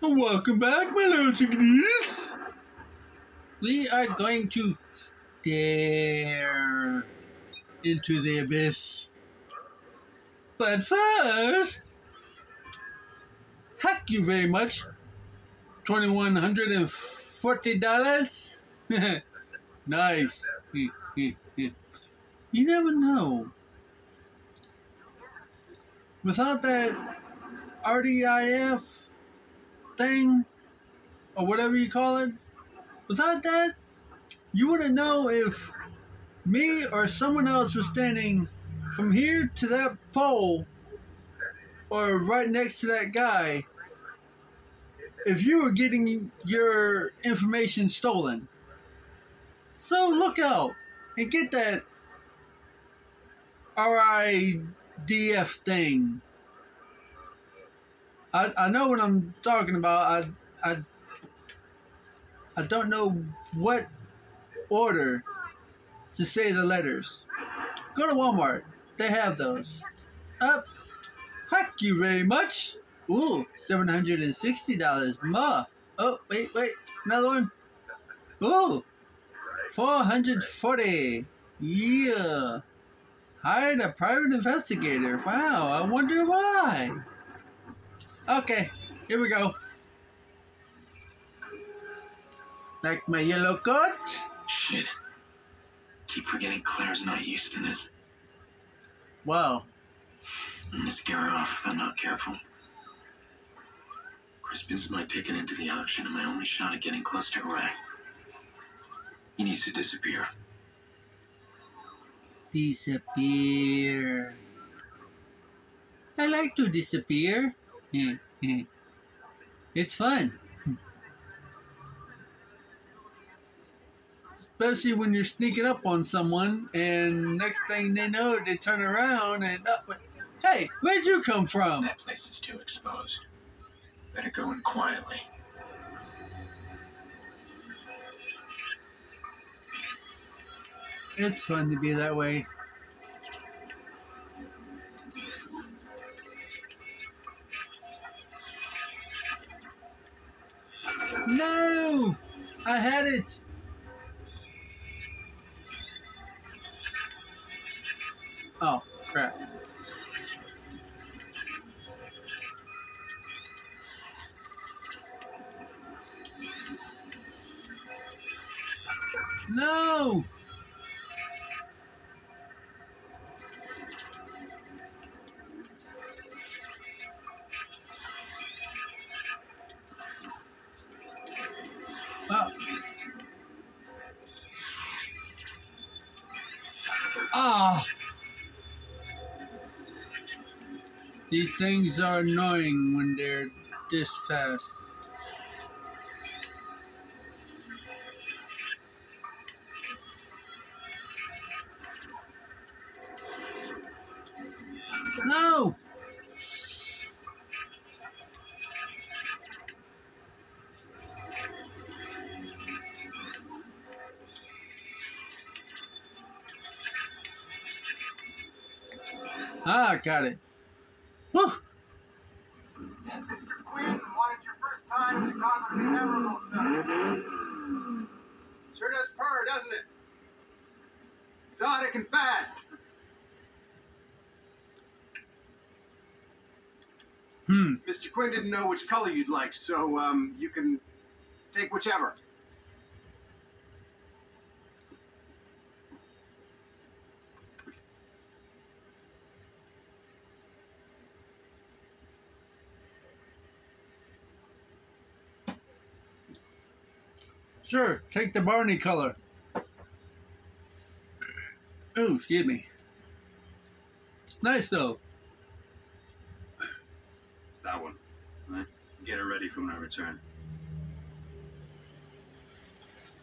Welcome back, my little chickadees. We are going to stare into the abyss. But first, heck you very much. $2,140? nice. you never know. Without that RDIF thing, or whatever you call it, without that, you wouldn't know if me or someone else was standing from here to that pole or right next to that guy if you were getting your information stolen. So look out and get that RIDF thing. I, I know what I'm talking about. I, I, I don't know what order to say the letters. Go to Walmart. They have those. Up. Thank you very much. Ooh, $760. Ma. Oh, wait, wait. Another one. Ooh, 440 Yeah. Hired a private investigator. Wow, I wonder why. Okay, here we go. Like my yellow coat? Shit. Keep forgetting Clara's not used to this. Wow. I'm gonna scare her off if I'm not careful. Crispin's my ticket into the auction and my only shot at getting close to Iraq. He needs to disappear. Disappear. I like to disappear. It's fun. Especially when you're sneaking up on someone and next thing they know, they turn around and, uh, hey, where'd you come from? That place is too exposed. Better go in quietly. It's fun to be that way. No! I had it! Oh, crap. No! These things are annoying when they're this fast. No! Ah, got it. Whew. Sure does purr, doesn't it? Exotic and fast. Hmm. Mr. Quinn didn't know which color you'd like, so um, you can take whichever. Sure, take the Barney color. Oh, excuse me. Nice though. It's that one. Right? Get it ready for when I return.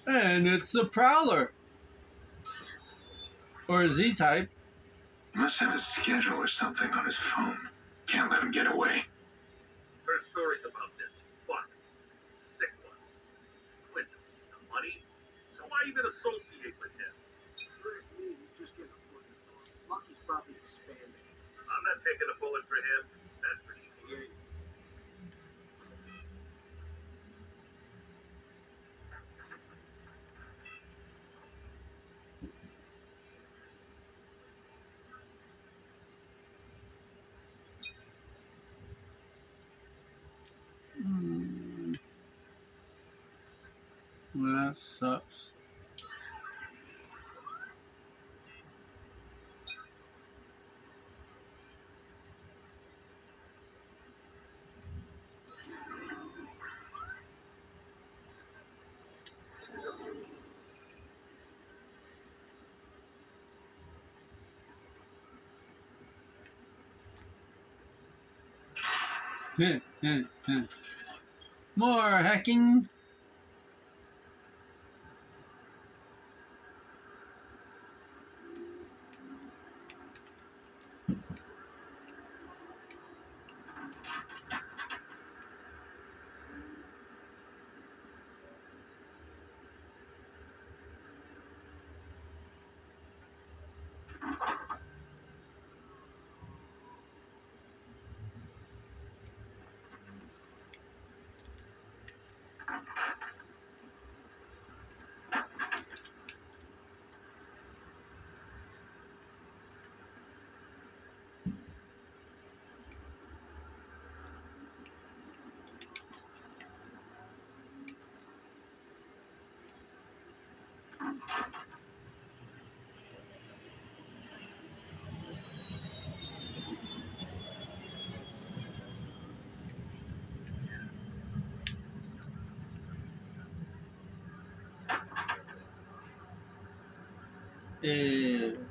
And it's a Prowler. Or a Z-type. He must have a schedule or something on his phone. Can't let him get away. Heard stories about this. even associate with him. Lucky's probably expanding. I'm not taking a bullet for him. That's for sure. Yeah. Hmm. Well, that sucks. More hacking. Eh,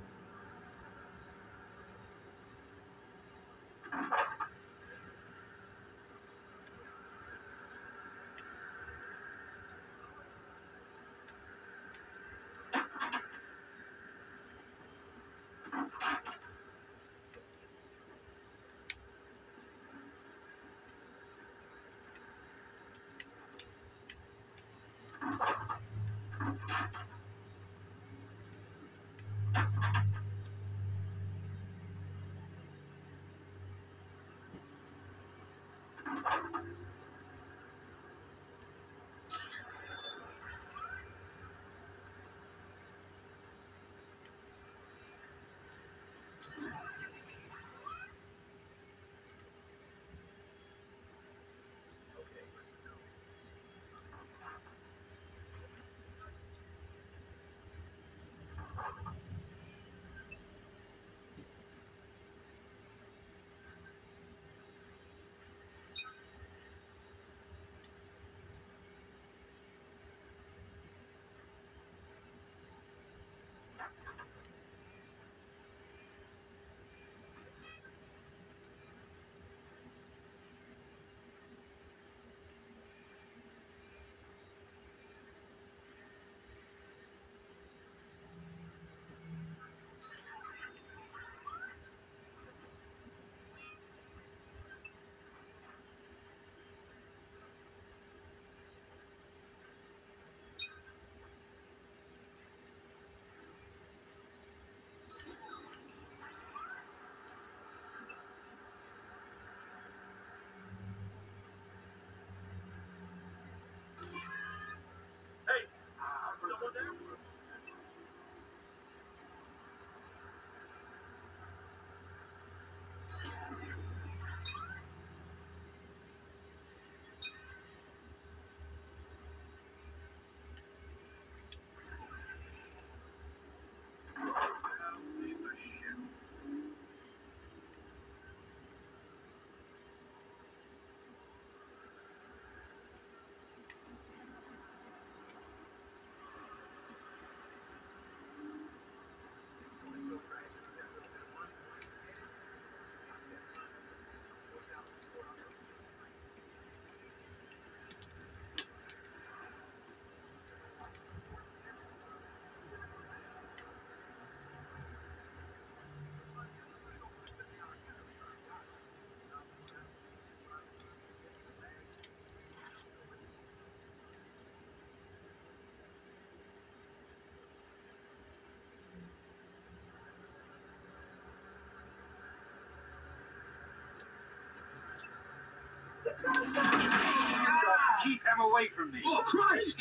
Keep him away from me. Oh, Christ!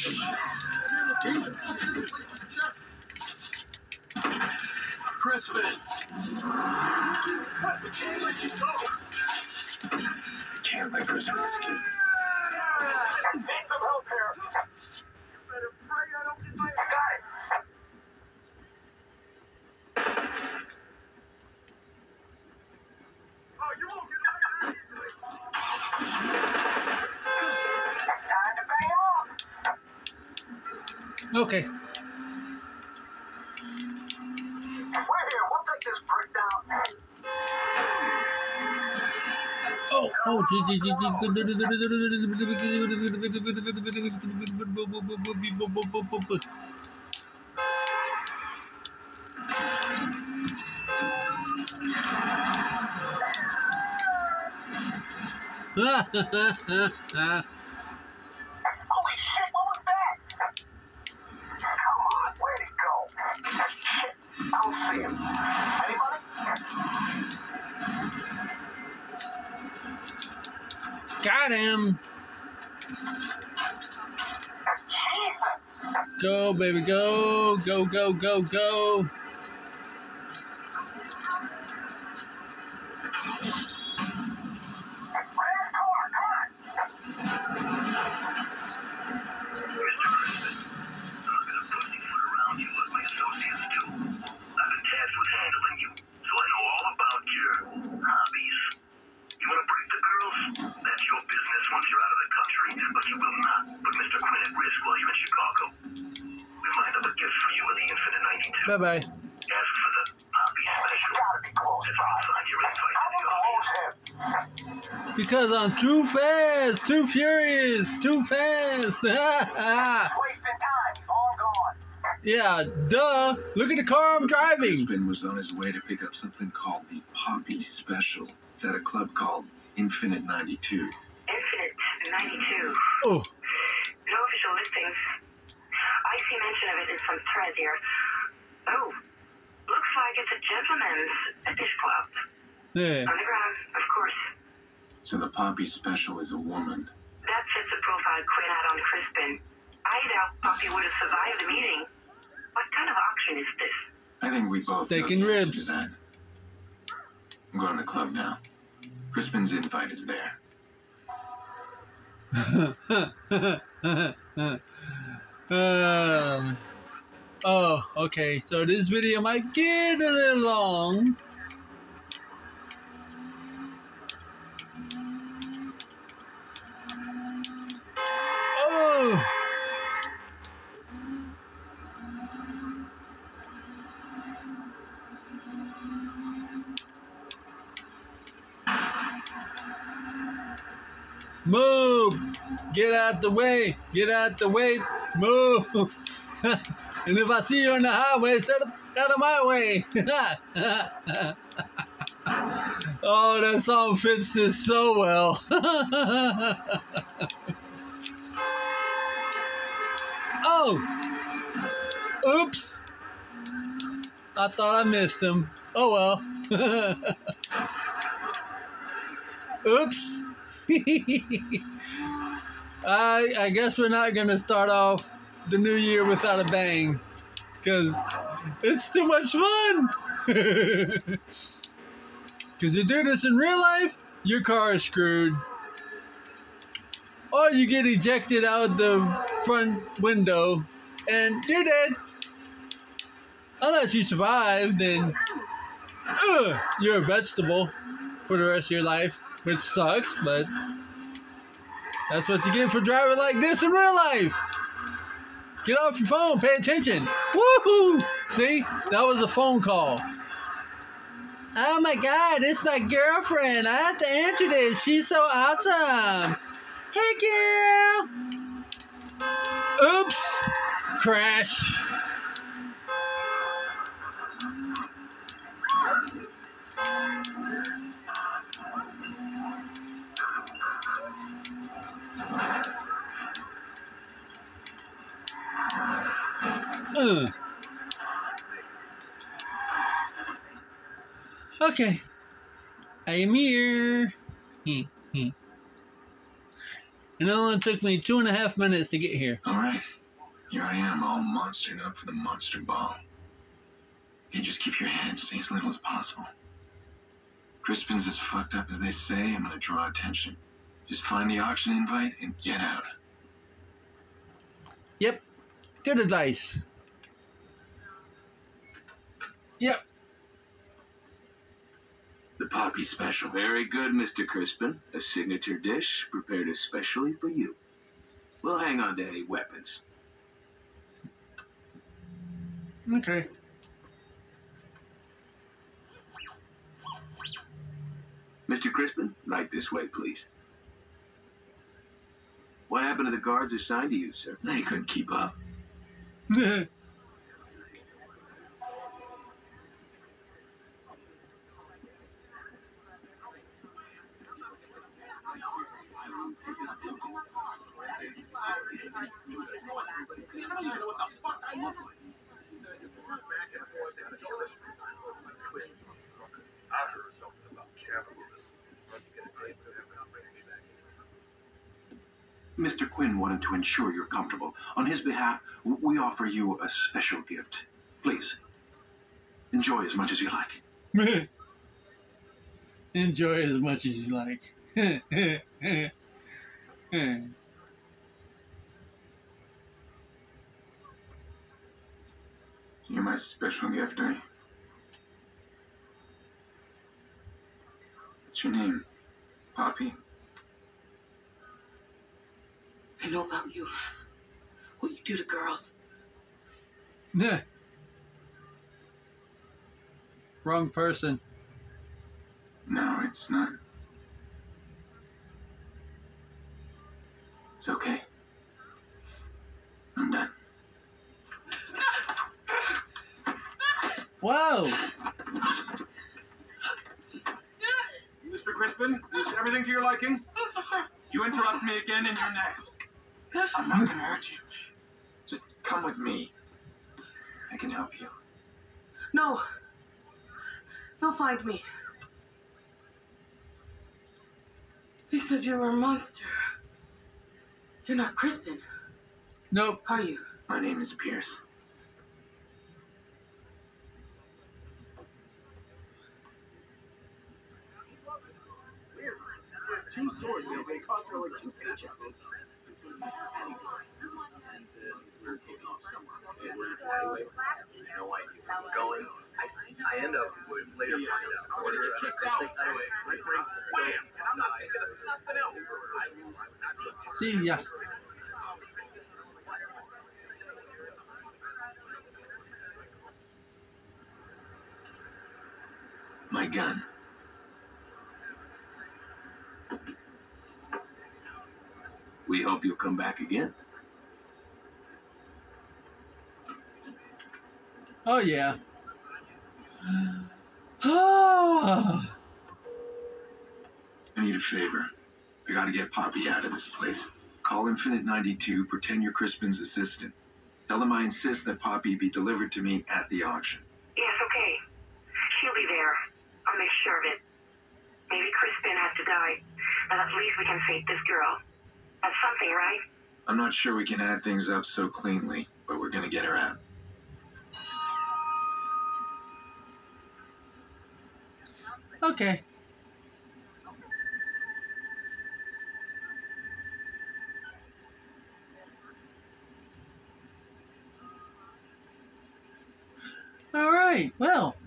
Crispin! Can't let Chris risk it. Need Okay. We're here. We'll take this brick down. Got him. Go, baby, go, go, go, go, go. Lose him? Because I'm too fast, too furious, too fast. Wasting time. He's all gone. yeah, duh. Look at the car I'm driving. Crispin was on his way to pick up something called the Poppy Special. It's at a club called Infinite 92. Infinite 92. Oh, No official listings. I see mention of it in some thread here. Oh, looks like it's a gentleman's fetish club. yeah. Underground, of course. So the Poppy Special is a woman. That fits the profile Quinn had on Crispin. I doubt Poppy would have survived the meeting. What kind of auction is this? I think we both Steak know and the ribs. to that. I'm going to the club now. Crispin's invite is there. um, oh, okay. So this video might get a little long. Move! Get out the way! Get out the way! Move! and if I see you on the highway, stay out of my way! oh, that song fits this so well. oh! Oops! I thought I missed him. Oh well. Oops. I I guess we're not gonna start off the new year without a bang, cause it's too much fun. Cause you do this in real life, your car is screwed, or you get ejected out the front window, and you're dead. Unless you survive, then ugh, you're a vegetable for the rest of your life, which sucks, but that's what you get for driving like this in real life. Get off your phone, pay attention. Woohoo! See, that was a phone call. Oh my god, it's my girlfriend. I have to answer this. She's so awesome. Hey, girl. Oops. Crash. Okay. I am here. And it only took me two and a half minutes to get here. All right. Here I am, all monstered up for the monster ball. You just keep your head, say as little as possible. Crispin's as fucked up as they say. I'm gonna draw attention. Just find the auction invite and get out. Yep. Good advice. Yep. The Poppy Special. Very good, Mr. Crispin. A signature dish prepared especially for you. We'll hang on to any weapons. Okay. Mr. Crispin, right this way, please. What happened to the guards assigned to you, sir? They couldn't keep up. I heard something about cannibalism. Mr. Quinn wanted to ensure you're comfortable. On his behalf, we offer you a special gift. Please, enjoy as much as you like. Enjoy as much as you like. You're my special gift, eh? What's your name? Poppy? I know about you. What you do to girls. Yeah. Wrong person. No, it's not. It's okay. I'm done. Whoa! Mr. Crispin, is everything to your liking? You interrupt me again and you're next. I'm not gonna hurt you. Just come with me. I can help you. No. They'll find me. They said you were a monster. You're not Crispin, Nope. are you? My name is Pearce. Two swords, you know, they cost her like two paychecks. Going, I, see, I end up with later find out. Order a kicked out. anyway, I bring wham, and I'm not thinking of nothing else. I lose See ya. My gun. We hope you'll come back again. Oh yeah. Ah. I need a favor. I gotta get Poppy out of this place. Call Infinite 92, pretend you're Crispin's assistant. Tell them I insist that Poppy be delivered to me at the auction. Yes, okay. She'll be there. I'll make sure of it. Maybe Crispin has to die, but at least we can save this girl. That's something, right? I'm not sure we can add things up so cleanly, but we're gonna get her out. Okay. All right. Well,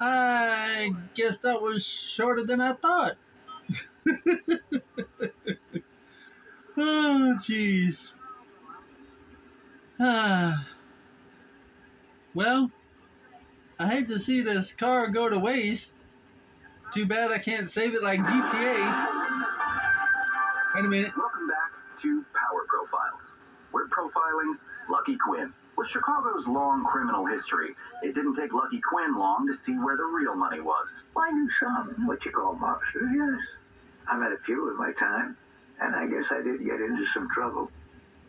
I guess that was shorter than I thought. oh, jeez. Ah. Well, I hate to see this car go to waste. Too bad I can't save it like GTA. Wait a minute. Welcome back to Power Profiles. We're profiling Lucky Quinn. With Chicago's long criminal history, it didn't take Lucky Quinn long to see where the real money was. I knew some, what you call mobsters, yes. I met a few in my time, and I guess I did get into some trouble.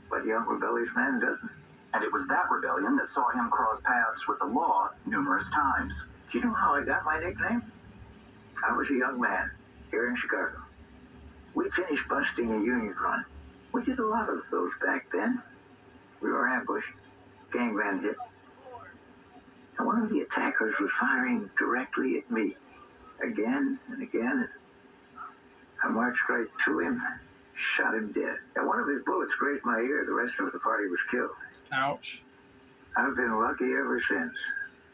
But young rebellious man doesn't. And it was that rebellion that saw him cross paths with the law numerous times. Do you know how I got my nickname? I was a young man here in Chicago. We finished busting a union run. We did a lot of those back then. We were ambushed, gangland hit. And one of the attackers was firing directly at me. Again and again. I marched right to him, shot him dead. And one of his bullets grazed my ear. The rest of the party was killed. Ouch. I've been lucky ever since.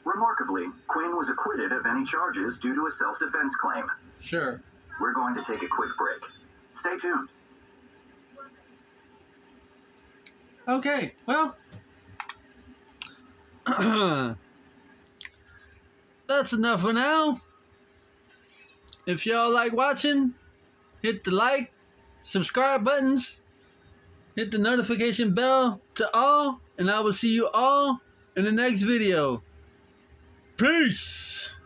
Remarkably, Quinn was acquitted of any charges due to a self-defense claim. Sure. We're going to take a quick break. Stay tuned. Okay, well. That's enough for now. If y'all like watching, hit the like, subscribe buttons, hit the notification bell to all, and I will see you all in the next video. Peace!